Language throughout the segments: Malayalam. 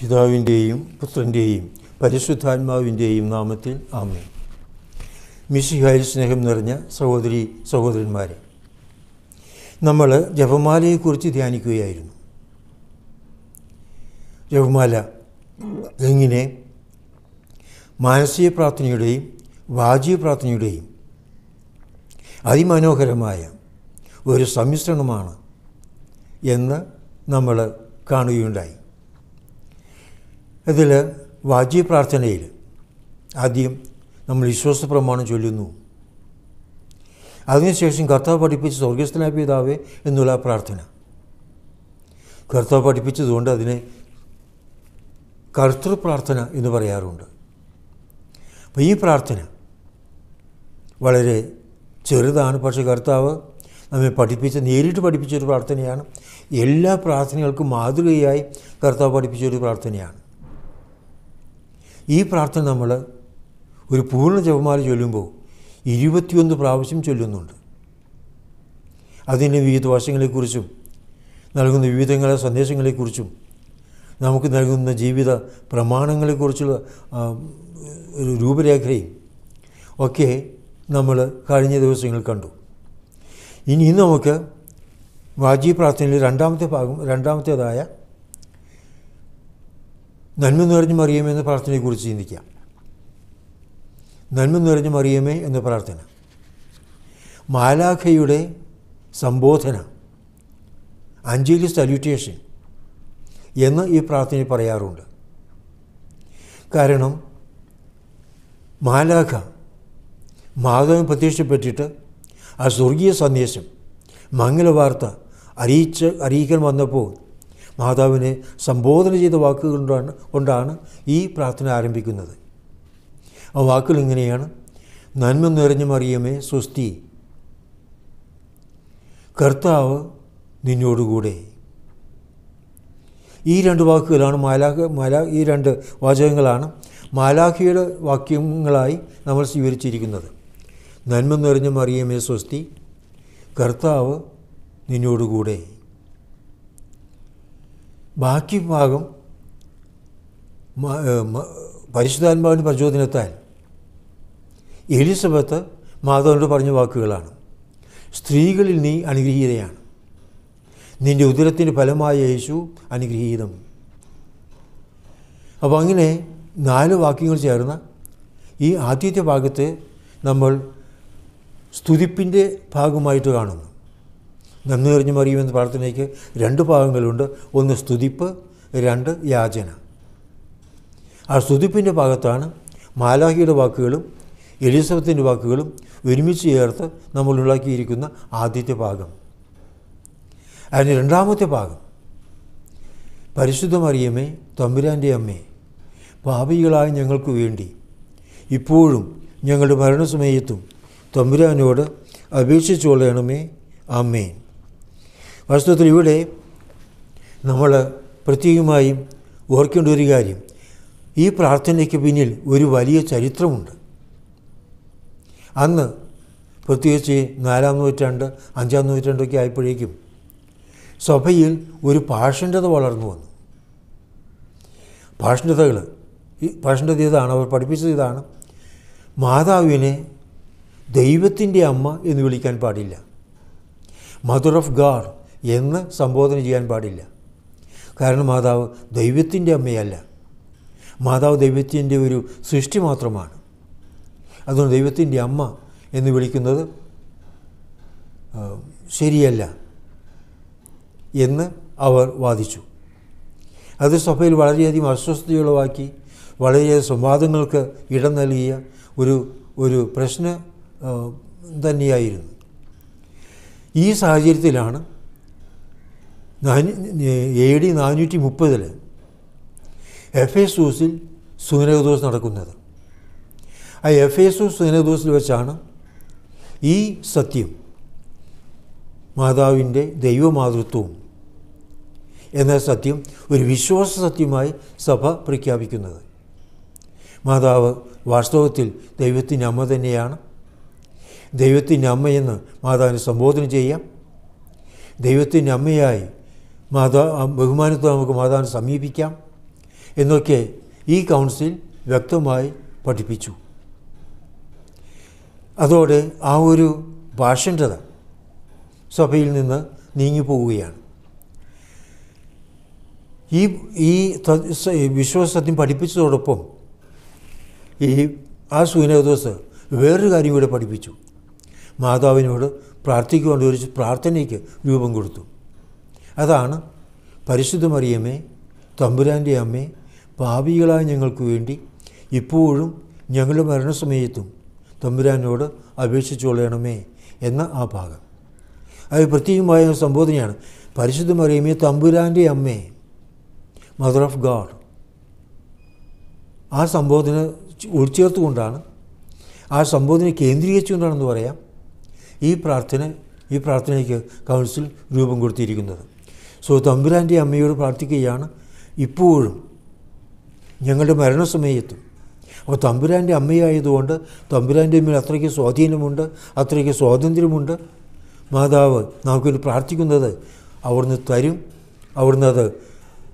പിതാവിന്റെയും പുത്രന്റെയും പരിശുദ്ധാത്മാവിന്റെയും നാമത്തിൽ ആമേ മിസ്സിഹായി സ്നേഹം നിറഞ്ഞ സഹോദരി സഹോദരന്മാരെ നമ്മൾ ജപമാലയെക്കുറിച്ച് ധ്യാനിക്കുകയായിരുന്നു. ജപമാല എങ്ങനെ? മാനസിക പ്രാർത്ഥനയുടെയും വാചിക പ്രാർത്ഥനയുടെയും അതിമനോഹരമായ ഒരു സമ്മിശ്രണമാണ് എന്ന് നമ്മൾ കാണുകയുണ്ടായി. അതിൽ വാജി പ്രാർത്ഥനയിൽ ആദ്യം നമ്മൾ വിശ്വാസ പ്രമാണം ചൊല്ലുന്നു. അതിനുശേഷം കർത്താവ് പഠിപ്പിച്ച സ്വർഗസ്ഥനായ പിതാവേ എന്നുള്ള പ്രാർത്ഥന. കർത്താവ് പഠിപ്പിച്ചതുകൊണ്ട് അതിനെ കർത്തൃ പ്രാർത്ഥന എന്ന് പറയാറുണ്ട്. അപ്പോൾ ഈ പ്രാർത്ഥന വളരെ ചെറുതാണ്. പക്ഷേ കർത്താവ് നമ്മെ പഠിപ്പിച്ച നേരിട്ട് പഠിപ്പിച്ചൊരു പ്രാർത്ഥനയാണ്. എല്ലാ പ്രാർത്ഥനകൾക്കും മാതൃകയായി കർത്താവ് പഠിപ്പിച്ചൊരു പ്രാർത്ഥനയാണ്. ഈ പ്രാർത്ഥന നമ്മൾ ഒരു പൂർണ ജപമാല ചൊല്ലുമ്പോൾ ഇരുപത്തിയൊന്ന് പ്രാവശ്യം ചൊല്ലുന്നുണ്ട്. അതിന്റെ വിവിധ വശങ്ങളെക്കുറിച്ചും നൽകുന്ന വിവിധങ്ങളെ സന്ദേശങ്ങളെക്കുറിച്ചും നമുക്ക് നൽകുന്ന ജീവിത പ്രമാണങ്ങളെക്കുറിച്ചുള്ള ഒരു രൂപരേഖയും ഒക്കെ നമ്മൾ കഴിഞ്ഞ ദിവസങ്ങൾ കണ്ടു. ഇനി നമുക്ക് വാജി പ്രാർത്ഥനയിൽ രണ്ടാമത്തെ ഭാഗം രണ്ടാമത്തേതായ നന്മ നിറഞ്ഞു മറിയമേ എന്ന പ്രാർത്ഥനയെക്കുറിച്ച് ചിന്തിക്കാം. നന്മ നിറഞ്ഞു മറിയമേ എന്ന പ്രാർത്ഥന. മാലാഖയുടെ സംബോധന. അഞ്ചേലി സല്യൂട്ടേഷൻ എന്ന് ഈ പ്രാർത്ഥനയിൽ പറയാറുണ്ട്. കാരണം മാലാഖ മാധവൻ പ്രത്യക്ഷപ്പെട്ടിട്ട് ആ സ്വർഗീയ സന്ദേശം മംഗളവാർത്ത അറിയിച്ച് അറിയിക്കാൻ വന്നപ്പോൾ മാതാവിനെ സംബോധന ചെയ്ത വാക്കുകൾ കൊണ്ടാണ് ഈ പ്രാർത്ഥന ആരംഭിക്കുന്നത്. ആ വാക്കുകൾ ഇങ്ങനെയാണ്. നന്മ നിറഞ്ഞ മറിയമേ സ്വസ്തി. കർത്താവ് നിന്നോടുകൂടെ. ഈ രണ്ട് വാക്കുകളാണ് മാലാഖ മാലാ ഈ രണ്ട് വാചകങ്ങളാണ് മാലാഖിയുടെ വാക്യങ്ങളായി നമ്മൾ സ്വീകരിച്ചിരിക്കുന്നത്. നന്മ നിറഞ്ഞ മറിയമേ സ്വസ്തി. കർത്താവ് നിന്നോടുകൂടെ. ബാക്കി ഭാഗം പരിശുദ്ധാത്മാവിന്റെ പ്രചോദനത്താൽ. എലിസബത്ത് മാധവനോട് പറഞ്ഞ വാക്കുകളാണ്. സ്ത്രീകളിൽ നീ അനുഗ്രഹീതയാണ്. നിന്റെ ഉദരത്തിന്റെ ഫലമായ യേശു അനുഗ്രഹീതം. അപ്പോൾ അങ്ങനെ നാല് വാക്യങ്ങൾ ചേർന്ന ഈ ആദ്യത്തെ ഭാഗത്തെ നമ്മൾ സ്തുതിപ്പിന്റെ ഭാഗമായിട്ട് കാണുന്നു. നന്ദി നിറഞ്ഞു മറിയുമെന്ന പ്രാർത്ഥനയ്ക്ക് രണ്ട് ഭാഗങ്ങളുണ്ട്. ഒന്ന് സ്തുതിപ്പ് രണ്ട് യാചന. ആ സ്തുതിപ്പിന്റെ ഭാഗത്താണ് മാലാഹിയുടെ വാക്കുകളും എലിസബത്തിന്റെ വാക്കുകളും ഒരുമിച്ച് ചേർത്ത് നമ്മൾ ഉണ്ടാക്കിയിരിക്കുന്ന ആദ്യത്തെ ഭാഗം. അതിന് രണ്ടാമത്തെ ഭാഗം പരിശുദ്ധ മറിയമേ തമ്പുരാന്റെ അമ്മേ പാപികളായ ഞങ്ങൾക്ക് വേണ്ടി ഇപ്പോഴും ഞങ്ങളുടെ മരണസമയത്തും തമ്പുരാനോട് അപേക്ഷിച്ചുകൊള്ളണമേ. അമ്മേൻ വാസ്തവത്തിൽ ഇവിടെ നമ്മൾ പ്രത്യേകമായും ഓർക്കേണ്ട ഒരു കാര്യം. ഈ പ്രാർത്ഥനയ്ക്ക് പിന്നിൽ ഒരു വലിയ ചരിത്രമുണ്ട്. അന്ന് പ്രത്യേകിച്ച് നാലാം നൂറ്റാണ്ട് അഞ്ചാം നൂറ്റാണ്ടൊക്കെ ആയപ്പോഴേക്കും സഭയിൽ ഒരു പാഷണ്ഡത വളർന്നു വന്നു. പാഷണ്ഡതകൾ ഈ പാഷണ്ഡത ഇതാണ് അവർ പഠിപ്പിച്ചത് ഇതാണ്. മാതാവിനെ ദൈവത്തിന്റെ അമ്മ എന്ന് വിളിക്കാൻ പാടില്ല. മദർ ഓഫ് ഗാഡ് എന്ന് സംബോധന ചെയ്യാൻ പാടില്ല. കാരണം മാതാവ് ദൈവത്തിന്റെ അമ്മയല്ല. മാതാവ് ദൈവത്തിന്റെ ഒരു സൃഷ്ടി മാത്രമാണ്. അതുകൊണ്ട് ദൈവത്തിന്റെ അമ്മ എന്ന് വിളിക്കുന്നത് ശരിയല്ല എന്ന് അവർ വാദിച്ചു. അത് സഭയിൽ വളരെയധികം അസ്വസ്ഥതയുളവാക്കി വളരെയധികം സംവാദങ്ങൾക്ക് ഇടം നൽകിയ ഒരു ഒരു പ്രശ്ന തന്നെയായിരുന്നു. ഈ സാഹചര്യത്തിലാണ് എ ഡി നാനൂറ്റി മുപ്പതിൽ എഫ് എസ് ഊസിൽ സുനകദോസ് നടക്കുന്നത്. ആ എഫ് എസ് ഊസ് സുനകദോസിൽ വെച്ചാണ് ഈ സത്യം മാതാവിന്റെ ദൈവമാതൃത്വവും എന്ന സത്യം ഒരു വിശ്വാസ സത്യമായി സഭ പ്രഖ്യാപിക്കുന്നത്. മാതാവ് വാസ്തവത്തിൽ ദൈവത്തിന്റെ അമ്മ തന്നെയാണ്. ദൈവത്തിന്റെ അമ്മയെന്ന് മാതാവിനെ സംബോധന ചെയ്യാം. ദൈവത്തിന്റെ അമ്മയായി മാതാ ബഹുമാനത്തോടെ നമുക്ക് മാതാവിനെ സമീപിക്കാം. എന്നൊക്കെ ഈ കൗൺസിൽ വ്യക്തമായി പഠിപ്പിച്ചു. അതോടെ ആ ഒരു ഭാഷന്റെത സഭയിൽ നിന്ന് നീങ്ങിപ്പോവുകയാണ് ഈ ഈ വിശ്വാസത്യം പഠിപ്പിച്ചതോടൊപ്പം ഈ ആ സൂനോദോസ് വേറൊരു കാര്യം കൂടെ പഠിപ്പിച്ചു. മാതാവിനോട് പ്രാർത്ഥിക്കുവാൻ ഒരു പ്രാർത്ഥനയ്ക്ക് രൂപം കൊടുത്തു. അതാണ് പരിശുദ്ധ മറിയമ്മേ തമ്പുരാന്റെ അമ്മേ പാപികളായ ഞങ്ങൾക്ക് വേണ്ടി ഇപ്പോഴും ഞങ്ങളുടെ മരണസമയത്തും തമ്പുരാനോട് അപേക്ഷിച്ചുകൊള്ളണമേ എന്ന ആ ഭാഗം. അത് പ്രത്യേകമായ സംബോധനയാണ്. പരിശുദ്ധ മറിയമ്മേ തമ്പുരാന്റെ അമ്മേ മദർ ഓഫ് ഗാഡ് ആ സംബോധന ഉൾച്ചേർത്തുകൊണ്ടാണ് ആ സംബോധന കേന്ദ്രീകരിച്ചുകൊണ്ടാണെന്ന് പറയാം ഈ പ്രാർത്ഥന ഈ പ്രാർത്ഥനയ്ക്ക് കൗൺസിൽ രൂപം കൊടുത്തിരിക്കുന്നത്. സോ തമ്പുരാന്റെ അമ്മയോട് പ്രാർത്ഥിക്കുകയാണ്. ഇപ്പോഴും ഞങ്ങളുടെ മരണസമയത്തും. അപ്പോൾ തമ്പുരാന്റെ അമ്മയായതുകൊണ്ട് തമ്പുരാന്റെ മേൽ അത്രയ്ക്ക് സ്വാധീനമുണ്ട് അത്രയ്ക്ക് സ്വാതന്ത്ര്യമുണ്ട്. മാതാവ് നമുക്കൊരു പ്രാർത്ഥിക്കുന്നത് അവിടുന്ന് തരും അവിടുന്ന് അത്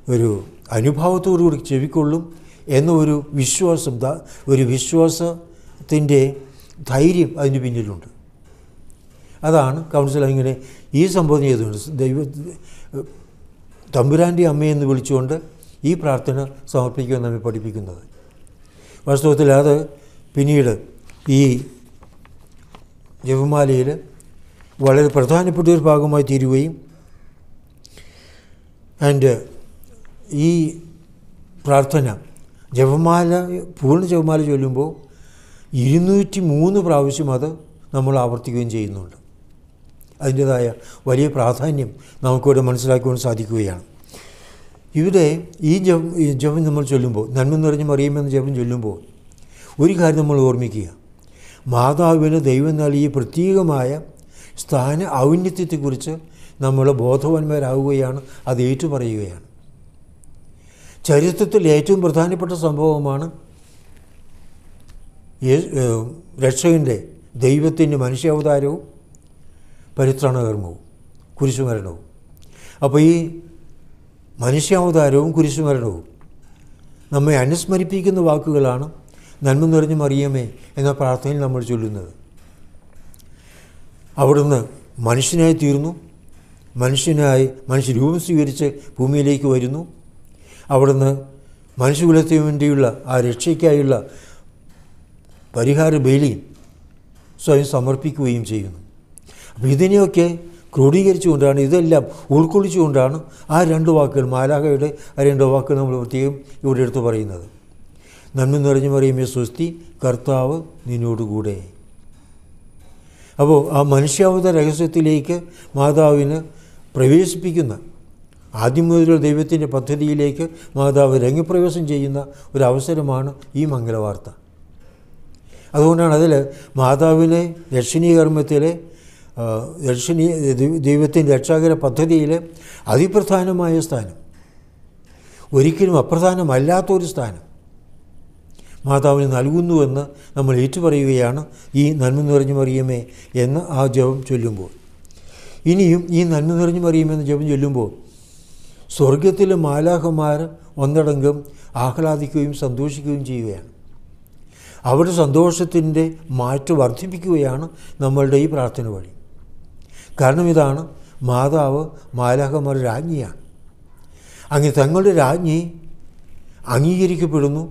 ഒരു അനുഭാവത്തോടുകൂടി ചെവിക്കൊള്ളും എന്ന ഒരു വിശ്വാസം ഒരു വിശ്വാസത്തിന്റെ ധൈര്യം അതിന് പിന്നിലുണ്ട്. അതാണ് കൗൺസിൽ ഇങ്ങനെ ഈ സംബോധന ചെയ്തുകൊണ്ട് ദൈവ തമ്പുരാന്റെ അമ്മയെന്ന് വിളിച്ചുകൊണ്ട് ഈ പ്രാർത്ഥന സമർപ്പിക്കുക നമ്മെ പഠിപ്പിക്കുന്നത്. വാസ്തവത്തിൽ അത് പിന്നീട് ഈ ജപമാലയിൽ വളരെ പ്രധാനപ്പെട്ട ഒരു ഭാഗമായി തീരുകയും ആൻഡ് ഈ പ്രാർത്ഥന ജപമാല പൂർണ ജപമാല ചൊല്ലുമ്പോൾ ഇരുന്നൂറ്റി മൂന്ന് പ്രാവശ്യം അത് നമ്മൾ ആവർത്തിക്കുകയും ചെയ്യുന്നുണ്ട്. അതിന്റേതായ വലിയ പ്രാധാന്യം നമുക്കിവിടെ മനസ്സിലാക്കുവാൻ സാധിക്കുകയാണ്. ഇവിടെ ഈ ജപം നമ്മൾ ചൊല്ലുമ്പോൾ നന്മ നിറഞ്ഞ മറിയുമെന്ന് ജപം ചൊല്ലുമ്പോൾ ഒരു കാര്യം നമ്മൾ ഓർമ്മിക്കുക. മാതാവിന് ദൈവം നൽകിയ പ്രത്യേകമായ സ്ഥാന ഔന്നത്യത്തെക്കുറിച്ച് നമ്മൾ ബോധവാന്മാരാവുകയാണ് അത് ഏറ്റുപറയുകയാണ്. ചരിത്രത്തിൽ ഏറ്റവും പ്രധാനപ്പെട്ട സംഭവമാണ് രക്ഷകന്റെ ദൈവത്തിന്റെ മനുഷ്യാവതാരവും പരിത്രാണകർമ്മവും കുരിശുമരണവും. അപ്പോൾ ഈ മനുഷ്യാവതാരവും കുരിശുമരണവും നമ്മെ അനുസ്മരിപ്പിക്കുന്ന വാക്കുകളാണ് നന്മ നിറഞ്ഞു മറിയമേ എന്ന പ്രാർത്ഥനയിൽ നമ്മൾ ചൊല്ലുന്നത്. അവിടുന്ന് മനുഷ്യനായി തീർന്നു. മനുഷ്യനായി മനുഷ്യരൂപം സ്വീകരിച്ച് ഭൂമിയിലേക്ക് വരുന്നു. അവിടുന്ന് മനുഷ്യകുലത്തിന് വേണ്ടിയുള്ള ആ രക്ഷയ്ക്കായുള്ള പരിഹാര ബലി സ്വയം സമർപ്പിക്കുകയും ചെയ്യുന്നു. അപ്പോൾ ഇതിനെയൊക്കെ ക്രോഡീകരിച്ചുകൊണ്ടാണ് ഇതെല്ലാം ഉൾക്കൊള്ളിച്ചുകൊണ്ടാണ് ആ രണ്ട് വാക്കുകൾ മാലാഹയുടെ ആ രണ്ട് വാക്കുകൾ നമ്മൾ പ്രത്യേകം ഇവിടെ എടുത്ത് പറയുന്നത്. നന്മ നിറഞ്ഞു പറയുമേ സ്വസ്തി കർത്താവ് നിന്നോടുകൂടെ. അപ്പോൾ ആ മനുഷ്യാവത രഹസ്യത്തിലേക്ക് മാതാവിന് പ്രവേശിപ്പിക്കുന്ന ആദ്യം മുതലുള്ള ദൈവത്തിന്റെ പദ്ധതിയിലേക്ക് മാതാവ് രംഗപ്രവേശം ചെയ്യുന്ന ഒരു അവസരമാണ് ഈ മംഗളവാർത്ത. അതുകൊണ്ടാണ് അതിൽ മാതാവിനെ രക്ഷണീകർമ്മത്തിലെ രക്ഷണീയ ദൈവത്തിന്റെ രക്ഷാകര പദ്ധതിയിലെ അതിപ്രധാനമായ സ്ഥാനം. ഒരിക്കലും അപ്രധാനമല്ലാത്തൊരു സ്ഥാനം മാതാവിന് നൽകുന്നുവെന്ന് നമ്മൾ ഏറ്റുപറയുകയാണ് ഈ നന്മ നിറഞ്ഞു മറിയമേ എന്ന് ആ ജപം ചൊല്ലുമ്പോൾ. ഇനിയും ഈ നന്മ നിറഞ്ഞു മറിയുമെന്ന് ജപം ചൊല്ലുമ്പോൾ സ്വർഗത്തിലെ മാലാഹമാർ ഒന്നടങ്കം ആഹ്ലാദിക്കുകയും സന്തോഷിക്കുകയും ചെയ്യുകയാണ്. അവരുടെ സന്തോഷത്തിന്റെ മാറ്റം വർദ്ധിപ്പിക്കുകയാണ് നമ്മളുടെ ഈ പ്രാർത്ഥന വഴി. കാരണം ഇതാണ് മാതാവ് മാലാഹമാർ രാജ്ഞിയാണ്. അങ്ങ് തങ്ങളുടെ രാജ്ഞി അംഗീകരിക്കപ്പെടുന്നു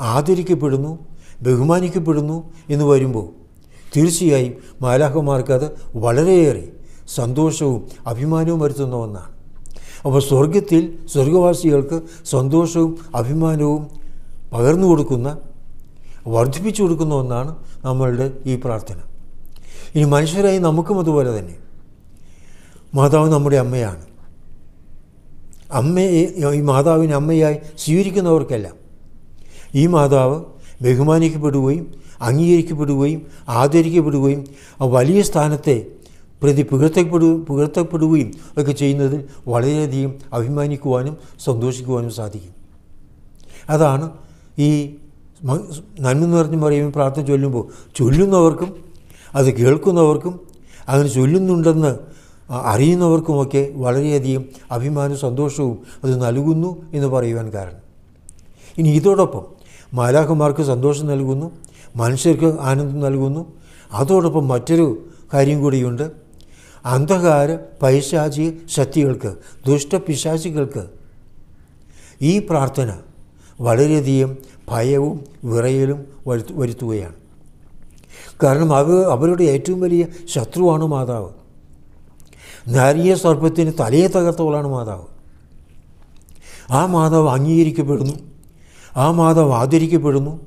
ആദരിക്കപ്പെടുന്നു ബഹുമാനിക്കപ്പെടുന്നു എന്ന് വരുമ്പോൾ തീർച്ചയായും മാലാഹമാർക്കത് വളരെയേറെ സന്തോഷവും അഭിമാനവും വരുത്തുന്ന ഒന്നാണ്. അപ്പോൾ സ്വർഗത്തിൽ സ്വർഗവാസികൾക്ക് സന്തോഷവും അഭിമാനവും പകർന്നു കൊടുക്കുന്ന വർദ്ധിപ്പിച്ചു കൊടുക്കുന്ന ഒന്നാണ് നമ്മളുടെ ഈ പ്രാർത്ഥന. ഇനി മനുഷ്യരായി നമുക്കും അതുപോലെ തന്നെ. മാതാവ് നമ്മുടെ അമ്മയാണ്. അമ്മ ഈ മാതാവിനെ അമ്മയായി സ്വീകരിക്കുന്നവർക്കല്ല. ഈ മാതാവ് ബഹുമാനിക്കപ്പെടുകയും അംഗീകരിക്കപ്പെടുകയും ആദരിക്കപ്പെടുകയും വലിയ സ്ഥാനത്തെ പ്രതി പുകഴ്ത്തപ്പെടു പുകഴ്ത്തപ്പെടുകയും ഒക്കെ ചെയ്യുന്നതിൽ വളരെയധികം അഭിമാനിക്കുവാനും സന്തോഷിക്കുവാനും സാധിക്കും. അതാണ് ഈ നന്മ നിറഞ്ഞു പറയുമ്പോൾ പ്രാർത്ഥന ചൊല്ലുമ്പോൾ ചൊല്ലുന്നവർക്കും അത് കേൾക്കുന്നവർക്കും അങ്ങനെ ചൊല്ലുന്നുണ്ടെന്ന് അറിയുന്നവർക്കുമൊക്കെ വളരെയധികം അഭിമാനവും സന്തോഷവും അത് നൽകുന്നു എന്ന് പറയുവാൻ കാരണം. ഇനി ഇതോടൊപ്പം മാലാഖമാർക്ക് സന്തോഷം നൽകുന്നു മനുഷ്യർക്ക് ആനന്ദം നൽകുന്നു. അതോടൊപ്പം മറ്റൊരു കാര്യം കൂടിയുണ്ട്. അന്ധകാര പൈശാചി ശക്തികൾക്ക് ദുഷ്ടപിശാചികൾക്ക് ഈ പ്രാർത്ഥന വളരെയധികം ഭയവും വിറയലും വരുത്തു വരുത്തുകയാണ്. കാരണം അവ അവരുടെ ഏറ്റവും വലിയ ശത്രുവാണ് മാതാവ്. നാരിയ സർപ്പത്തിന് തലയെ തകർത്തവളാണ് മാതാവ്. ആ മാതാവ് അംഗീകരിക്കപ്പെടുന്നു. ആ മാതാവ് ആദരിക്കപ്പെടുന്നു.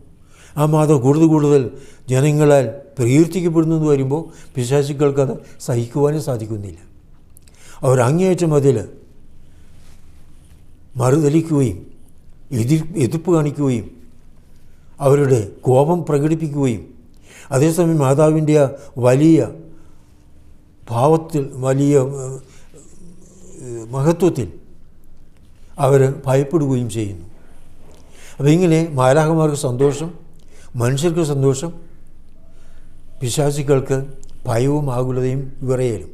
ആ മാതാവ് കൂടുതൽ കൂടുതൽ ജനങ്ങളാൽ പ്രകീർത്തിക്കപ്പെടുന്നു എന്ന് വരുമ്പോൾ പിശാചുക്കൾക്കത് സഹിക്കുവാനും സാധിക്കുന്നില്ല. അവർ അങ്ങേയറ്റം അതിൽ മറുതലിക്കുകയും എതിർ എതിർപ്പ് കാണിക്കുകയും അവരുടെ കോപം പ്രകടിപ്പിക്കുകയും അതേസമയം മാതാവിന്റെ ആ വലിയ ഭാവത്തിൽ വലിയ മഹത്വത്തിൽ അവർ ഭയപ്പെടുകയും ചെയ്യുന്നു. അപ്പോൾ ഇങ്ങനെ മാലാഹമാർക്ക് സന്തോഷം മനുഷ്യർക്ക് സന്തോഷം പിശാചികൾക്ക് ഭയവും ആകുലതയും വിറയലും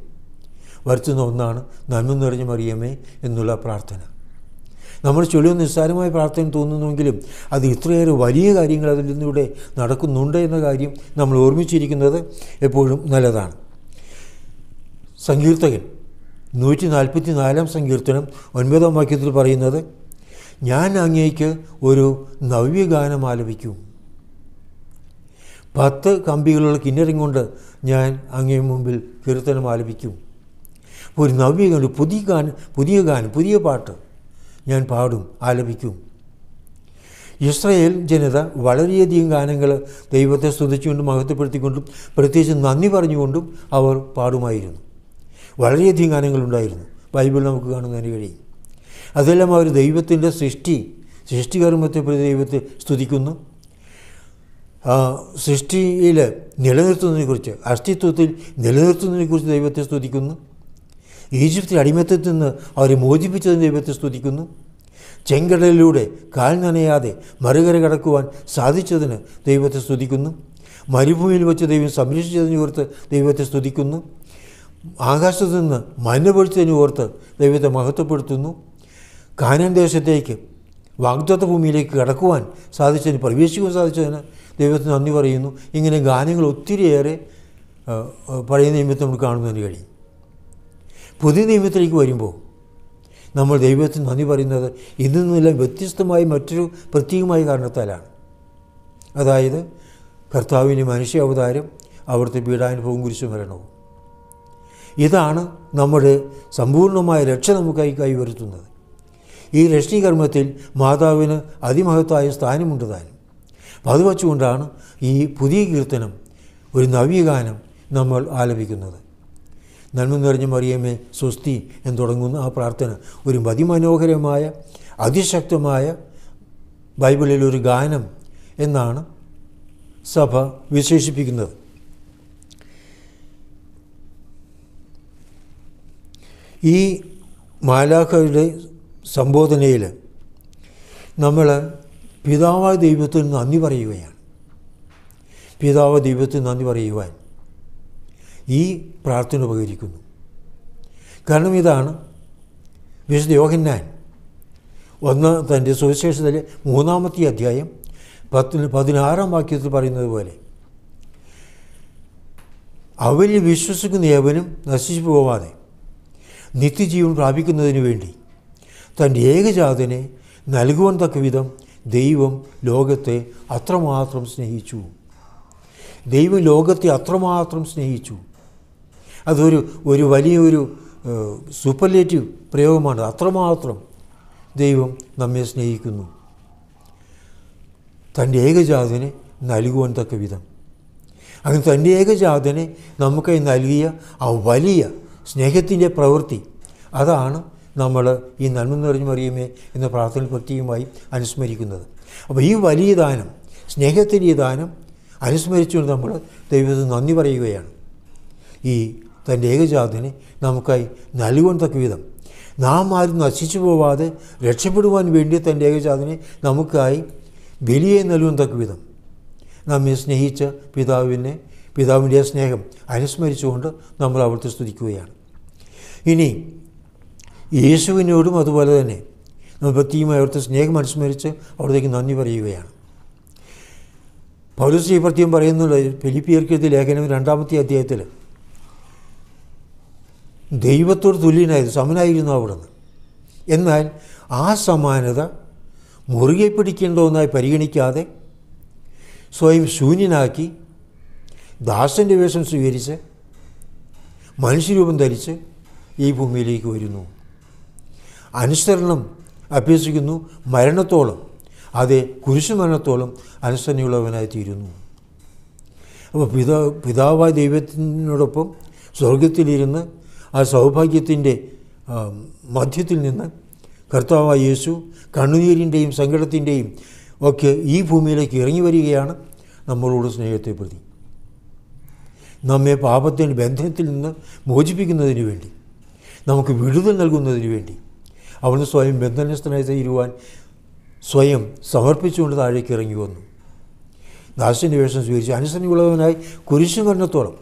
വരുത്തുന്ന ഒന്നാണ് നന്മ നിറഞ്ഞ മറിയമേ എന്നുള്ള പ്രാർത്ഥന. നമ്മൾ ചൊല്ലുന്ന നിസ്സാരമായ പ്രാർത്ഥന തോന്നുന്നുവെങ്കിലും അത് ഇത്രയേറെ വലിയ കാര്യങ്ങൾ നിന്നിവിടെ നടക്കുന്നുണ്ട് എന്ന കാര്യം നമ്മൾ ഓർമ്മിച്ചിരിക്കുന്നത് എപ്പോഴും നല്ലതാണ്. സങ്കീർത്തകൻ. നൂറ്റി നാൽപ്പത്തി നാലാം സങ്കീർത്തനം ഒൻപതാം വാക്യത്തിൽ പറയുന്നത് ഞാൻ അങ്ങേക്ക് ഒരു നവ്യഗാനം ആലപിക്കും. പത്ത് കമ്പികളുള്ള കിന്നരം കൊണ്ട് ഞാൻ അങ്ങേ മുമ്പിൽ കീർത്തനം ആലപിക്കും. ഒരു നവ്യഗാനം പുതിയ ഗാനം പുതിയ ഗാനം പുതിയ പാട്ട് ഞാൻ പാടും ആലപിക്കും. ഇസ്രയേൽ ജനത വളരെയധികം ഗാനങ്ങൾ ദൈവത്തെ സ്തുതിച്ചുകൊണ്ടും മഹത്വപ്പെടുത്തിക്കൊണ്ടും പ്രത്യേകിച്ച് നന്ദി പറഞ്ഞുകൊണ്ടും അവർ പാടുമായിരുന്നു. വളരെയധികം ഗാനങ്ങളുണ്ടായിരുന്നു. ബൈബിൾ നമുക്ക് കാണുന്നതിന് കഴിയും. അതെല്ലാം അവർ ദൈവത്തിന്റെ സൃഷ്ടി സൃഷ്ടികർമ്മത്തെ പ്രതി ദൈവത്തെ സ്തുതിക്കുന്നു. സൃഷ്ടിയിൽ നിലനിർത്തുന്നതിനെക്കുറിച്ച് അസ്തിത്വത്തിൽ നിലനിർത്തുന്നതിനെക്കുറിച്ച് ദൈവത്തെ സ്തുതിക്കുന്നു. ഈജിപ്തിൽ അടിമത്തത്തിൽ നിന്ന് അവരെ മോചിപ്പിച്ചതിന് ദൈവത്തെ സ്തുതിക്കുന്നു. ചെങ്കടലിലൂടെ കാൽ നനയാതെ മറുകര കടക്കുവാൻ സാധിച്ചതിന് ദൈവത്തെ സ്തുതിക്കുന്നു. മരുഭൂമിയിൽ വെച്ച് ദൈവം സംരക്ഷിച്ചതിനെ ഓർത്ത് ദൈവത്തെ സ്തുതിക്കുന്നു. ആകാശത്തു നിന്ന് മഞ്ഞ പൊഴിച്ചതിന് ഓർത്ത് ദൈവത്തെ മഹത്വപ്പെടുത്തുന്നു. കാനൻ ദേശത്തേക്ക് വാഗ്ദത്ത ഭൂമിയിലേക്ക് കടക്കുവാൻ സാധിച്ചതിന് പ്രവേശിക്കുവാൻ സാധിച്ചതിന് ദൈവത്തിന് നന്ദി പറയുന്നു. ഇങ്ങനെ ഗാനങ്ങൾ ഒത്തിരിയേറെ പഴയ നിയമത്തിൽ നമ്മൾ കാണുന്നതിന് കഴിയും. പുതിയ നിയമത്തിലേക്ക് വരുമ്പോൾ നമ്മൾ ദൈവത്തിന് നന്ദി പറയുന്നത് ഇതിൽ നിന്നെല്ലാം വ്യത്യസ്തമായ മറ്റൊരു പ്രത്യേകമായ കാരണത്താലാണ്. അതായത് കർത്താവിന്റെ മനുഷ്യ അവതാരം അവിടുത്തെ പീഡാനുഭവം കുരിശു മരണവും ഇതാണ് നമ്മുടെ സമ്പൂർണമായ രക്ഷ നമുക്കായി കൈവരുത്തുന്നത്. ഈ രക്ഷീകർമ്മത്തിൽ മാതാവിന് അതിമഹത്തായ സ്ഥാനമുണ്ട് താനും. അപ്പം അത് വച്ചുകൊണ്ടാണ് ഈ പുതിയ കീർത്തനം ഒരു നവ്യഗാനം നമ്മൾ ആലപിക്കുന്നത്. നന്മ നിറഞ്ഞ മറിയമ്മേ സ്വസ്തി എന്ന് തുടങ്ങുന്ന ആ പ്രാർത്ഥന ഒരു അതിമനോഹരമായ അതിശക്തമായ ബൈബിളിൽ ഒരു ഗാനം എന്നാണ് സഭ വിശേഷിപ്പിക്കുന്നത്. ഈ മാലാഖയുടെ സംബോധനയിൽ നമ്മൾ പിതാവായ ദൈവത്തിന് നന്ദി പറയുകയാണ്. പിതാവ് ദൈവത്തിന് നന്ദി പറയുവാൻ ഈ പ്രാർത്ഥന ഉപകരിക്കുന്നു. കാരണം ഇതാണ് വിശുദ്ധ യോഹന്നാൻ ഒന്ന് തന്റെ സുവിശേഷത്തിലെ മൂന്നാമത്തെ അധ്യായം പത്തിന് പതിനാറാം വാക്യത്തിൽ പറയുന്നത് പോലെ അവരിൽ വിശ്വസിക്കുന്ന ഏവനും നശിച്ചു പോവാതെ നിത്യജീവൻ പ്രാപിക്കുന്നതിന് വേണ്ടി. തന്റെ ഏകജാതനെ നൽകുവാൻ തക്ക വിധം ദൈവം ലോകത്തെ അത്രമാത്രം സ്നേഹിച്ചു. ദൈവം ലോകത്തെ അത്രമാത്രം സ്നേഹിച്ചു. അതൊരു ഒരു വലിയൊരു സൂപ്പർലേറ്റീവ് പ്രയോഗമാണ്. അത്രമാത്രം ദൈവം നമ്മെ സ്നേഹിക്കുന്നു. തന്റെ ഏകജാതനെ നൽകുവാൻ തക്ക വിധം അങ്ങനെ തന്റെ ഏകജാതനെ നമുക്കായി നൽകിയ ആ വലിയ സ്നേഹത്തിന്റെ പ്രവൃത്തി. അതാണ് നമ്മൾ ഈ നന്മ നിറഞ്ഞു മറിയുമേ എന്ന പ്രാർത്ഥന പ്രത്യേകമായി അനുസ്മരിക്കുന്നത്. അപ്പോൾ ഈ വലിയ ദാനം സ്നേഹത്തിന്റെ ദാനം അനുസ്മരിച്ചുകൊണ്ട് നമ്മൾ ദൈവത്തിന് നന്ദി പറയുകയാണ്. ഈ തന്റെ ഏകജാതനെ നമുക്കായി നൽകുവാൻ തക്ക വിധം. നാം ആരും നശിച്ചു പോവാതെ രക്ഷപ്പെടുവാൻ വേണ്ടി തന്റെ ഏകജാതനെ നമുക്കായി ബലിയെ നൽകുവാൻ തക്ക വിധം. നമ്മെ സ്നേഹിച്ച പിതാവിനെ പിതാവിന്റെ സ്നേഹം അനുസ്മരിച്ചുകൊണ്ട് നമ്മൾ അവിടുത്തെ സ്തുതിക്കുകയാണ്. ഇനി യേശുവിനോടും അതുപോലെ തന്നെ നമ്മൾ പ്രത്യേകമായി അവിടുത്തെ സ്നേഹം അനുസ്മരിച്ച് അവിടത്തേക്ക് നന്ദി പറയുകയാണ്. ഈ പ്രത്യേകം പറയുന്നു ഫിലിപ്പിയർക്കെഴുതിയ ലേഖനം രണ്ടാമത്തെ അധ്യായത്തിൽ ദൈവത്തോട് തുല്യനായിരുന്നു സമനായിരുന്നു അവിടുന്ന്. എന്നാൽ ആ സമാനത മുറുകെ പിടിക്കേണ്ട ഒന്നായി പരിഗണിക്കാതെ സ്വയം ശൂന്യനാക്കി ദാസന്റെ വേഷം സ്വീകരിച്ച് മനുഷ്യരൂപം ധരിച്ച് ഈ ഭൂമിയിലേക്ക് വരുന്നു. അനുസരണം അഭ്യസിക്കുന്നു മരണത്തോളം. അതെ കുരിശുമരണത്തോളം അനുസരണയുള്ളവനായി തീരുന്നു അപ്പോൾ പിതാ പിതാവായ ദൈവത്തിനോടൊപ്പം സ്വർഗത്തിലിരുന്ന് ആ സൗഭാഗ്യത്തിന്റെ മധ്യത്തിൽ നിന്ന് കർത്താവായ യേശു കണ്ണുനീരിന്റെയും സങ്കടത്തിന്റെയും ഒക്കെ ഈ ഭൂമിയിലേക്ക് ഇറങ്ങി വരികയാണ് നമ്മളോട് സ്നേഹത്തെ പ്രതി. നമ്മെ പാപത്തിന്റെ ബന്ധനത്തിൽ നിന്ന് മോചിപ്പിക്കുന്നതിന് വേണ്ടി. നമുക്ക് വിടുതൽ നൽകുന്നതിന് വേണ്ടി. അവിടുന്ന് സ്വയം ബന്ധനസ്ഥനായി തീരുവാൻ സ്വയം സമർപ്പിച്ചുകൊണ്ട് താഴേക്ക് ഇറങ്ങി വന്നു. ദാസിന്റെ വേഷം സ്വീകരിച്ച് അനുസരണയുള്ളവനായി കുരിശു മരണത്തോളം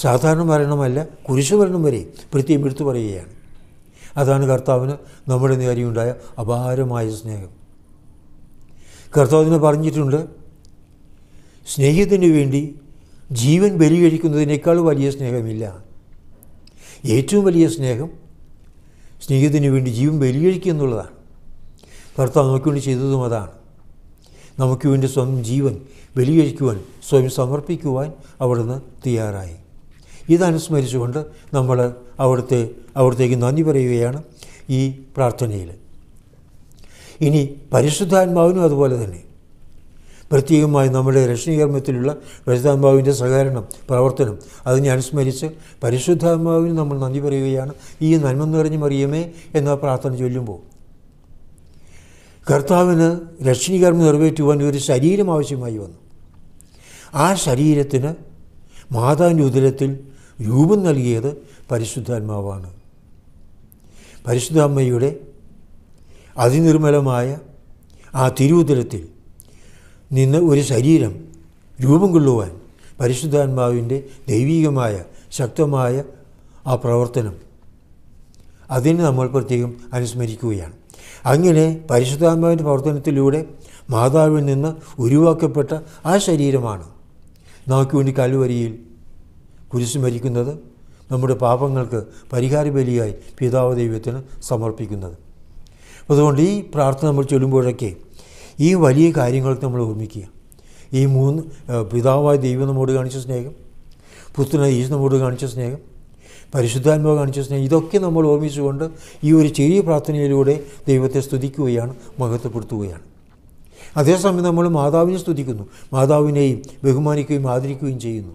സാധാരണ മരണമല്ല കുരിശു മരണം വരെ പ്രത്യേകം എടുത്തു പറയുകയാണ്. അതാണ് കർത്താവിന് നമ്മുടെ നേരെയുണ്ടായ അപാരമായ സ്നേഹം. കർത്താവിനെ പറഞ്ഞിട്ടുണ്ട് സ്നേഹത്തിന് വേണ്ടി ജീവൻ ബലി കഴിക്കുന്നതിനേക്കാൾ വലിയ സ്നേഹമില്ല. ഏറ്റവും വലിയ സ്നേഹം സ്നേഹത്തിന് വേണ്ടി ജീവൻ ബലിയഴിക്കുക എന്നുള്ളതാണ്. ഭർത്താവ് നമുക്ക് വേണ്ടി ചെയ്തതും അതാണ്. നമുക്ക് വേണ്ടി സ്വന്തം ജീവൻ ബലിയഴിക്കുവാൻ സ്വയം സമർപ്പിക്കുവാൻ അവിടുന്ന് തയ്യാറായി. ഇതനുസ്മരിച്ചുകൊണ്ട് നമ്മൾ അവിടുത്തെ അവിടത്തേക്ക് നന്ദി പറയുകയാണ് ഈ പ്രാർത്ഥനയിൽ. ഇനി പരിശുദ്ധാത്മാവിനും അതുപോലെ തന്നെ പ്രത്യേകമായി നമ്മുടെ രക്ഷണീകർമ്മത്തിലുള്ള പരിശുദ്ധാത്മാവിന്റെ സഹകരണം പ്രവർത്തനം അതിനെ അനുസ്മരിച്ച് പരിശുദ്ധാത്മാവിന് നമ്മൾ നന്ദി പറയുകയാണ്. ഈ നന്മ നിറഞ്ഞു മറിയമേ എന്ന പ്രാർത്ഥന ചൊല്ലുമ്പോൾ. കർത്താവിന് രക്ഷണീകർമ്മം നിറവേറ്റുവാൻ ഒരു ശരീരം ആവശ്യമായി വന്നു. ആ ശരീരത്തിന് മാതാവിന്റെ ഉദരത്തിൽ രൂപം നൽകിയത് പരിശുദ്ധാത്മാവാണ്. പരിശുദ്ധാമ്മയുടെ അതിനിർമ്മലമായ ആ തിരുവുദരത്തിൽ നിന്ന് ഒരു ശരീരം രൂപം കൊള്ളുവാൻ പരിശുദ്ധാത്മാവിന്റെ ദൈവികമായ ശക്തമായ ആ പ്രവർത്തനം. അതിന് നമ്മൾ പ്രത്യേകം അനുസ്മരിക്കുകയാണ്. അങ്ങനെ പരിശുദ്ധാത്മാവിന്റെ പ്രവർത്തനത്തിലൂടെ മാതാവിൽ നിന്ന് ഉരുവാക്കപ്പെട്ട ആ ശരീരമാണ് നമുക്ക് വേണ്ടി കലുവരിയിൽ കുരിശ് മരിക്കുന്നത് നമ്മുടെ പാപങ്ങൾക്ക് പരിഹാര ബലിയായി പിതാവ് ദൈവത്തിന് സമർപ്പിക്കുന്നത്. അതുകൊണ്ട് ഈ പ്രാർത്ഥന നമ്മൾ ചൊല്ലുമ്പോഴൊക്കെ ഈ വലിയ കാര്യങ്ങൾക്ക് നമ്മൾ ഓർമ്മിക്കുക. ഈ മൂന്ന് പിതാവായ ദൈവം നമ്മോട് കാണിച്ച സ്നേഹം പുത്രനായ ഈശോ നമ്മോട് കാണിച്ച സ്നേഹം പരിശുദ്ധാത്മാവ് കാണിച്ച സ്നേഹം ഇതൊക്കെ നമ്മൾ ഓർമ്മിച്ചുകൊണ്ട് ഈ ഒരു ചെറിയ പ്രാർത്ഥനയിലൂടെ ദൈവത്തെ സ്തുതിക്കുകയാണ് മഹത്വപ്പെടുത്തുകയാണ്. അതേസമയം നമ്മൾ മാതാവിനെ സ്തുതിക്കുന്നു മാതാവിനെയും ബഹുമാനിക്കുകയും ആദരിക്കുകയും ചെയ്യുന്നു.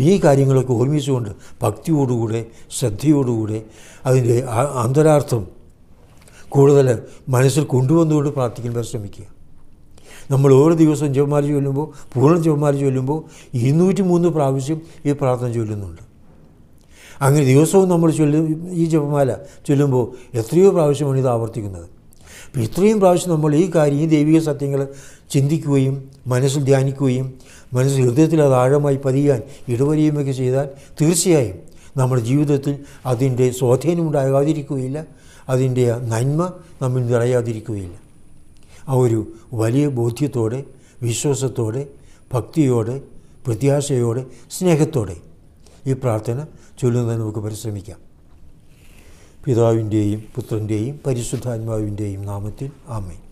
ഈ കാര്യങ്ങളൊക്കെ ഓർമ്മിച്ചുകൊണ്ട് ഭക്തിയോടുകൂടെ ശ്രദ്ധയോടുകൂടെ അതിന്റെ അന്തരാർത്ഥം കൂടുതൽ മനസ്സിൽ കൊണ്ടുവന്നുകൊണ്ട് പ്രാർത്ഥിക്കാൻ ശ്രമിക്കുക. നമ്മൾ ഓരോ ദിവസവും ജപമാല ചൊല്ലുമ്പോൾ പൂർണ ജപമാല ചൊല്ലുമ്പോൾ ഇരുന്നൂറ്റി മൂന്ന് പ്രാവശ്യം ഈ പ്രാർത്ഥന ചൊല്ലുന്നുണ്ട്. അങ്ങനെ ദിവസവും നമ്മൾ ചൊല്ലു ഈ ജപമാല ചൊല്ലുമ്പോൾ എത്രയോ പ്രാവശ്യമാണ് ഇത് ആവർത്തിക്കുന്നത്. അപ്പോൾ ഇത്രയും പ്രാവശ്യം നമ്മൾ ഈ കാര്യം ഈ ദൈവിക സത്യങ്ങൾ ചിന്തിക്കുകയും മനസ്സിൽ ധ്യാനിക്കുകയും മനസ്സിൽ ഹൃദയത്തിൽ അത് ആഴമായി പതിയാൻ ഇടവരിയുമൊക്കെ ചെയ്താൽ തീർച്ചയായും നമ്മുടെ ജീവിതത്തിൽ അതിന്റെ സ്വാധീനം ഉണ്ടാകാതിരിക്കുകയില്ല. അതിന്റെ നന്മ നമ്മൾ നിറയാതിരിക്കുകയില്ല. ആ ഒരു വലിയ ബോധ്യത്തോടെ വിശ്വാസത്തോടെ ഭക്തിയോടെ പ്രത്യാശയോടെ സ്നേഹത്തോടെ ഈ പ്രാർത്ഥന ചൊല്ലുന്നതിന് നമുക്ക് പരിശ്രമിക്കാം. പിതാവിന്റെയും പുത്രന്റെയും പരിശുദ്ധാത്മാവിന്റെയും നാമത്തിൽ ആമേൻ.